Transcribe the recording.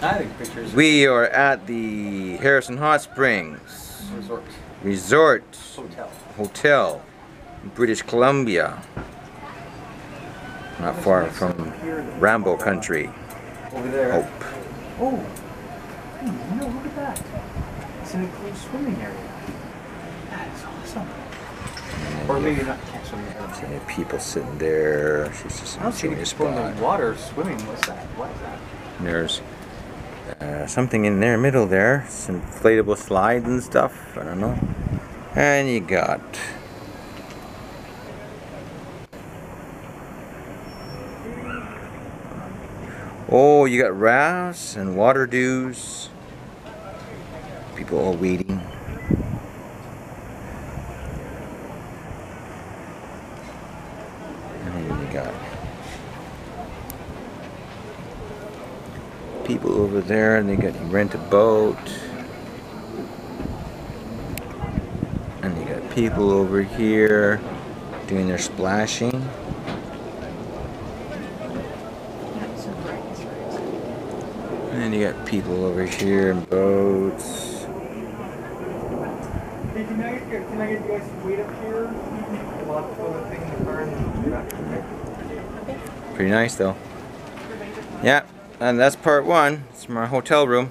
I think pictures. We are at the Harrison Hot Springs Resort. Resort Hotel. Hotel, British Columbia. Not far from Rambo Country. Over there. Hope. Oh. Hmm, hey, no, look at that. It's an enclosed swimming area. That is awesome. Or maybe not can't swim there. People sitting there. She's just I don't see in the water swimming. What's that? What is that? There's uh, something in there, middle there. Some inflatable slides and stuff. I don't know. And you got Oh, you got rafts and water dews. People all waiting. And then you got people over there and they got you rent a boat. And you got people over here doing their splashing. And then you got people over here in boats. Hey, can I can I get you guys to wait up here? We'll have to throw the thing in the car and get back there. Pretty nice though. Yeah, and that's part one. It's my hotel room.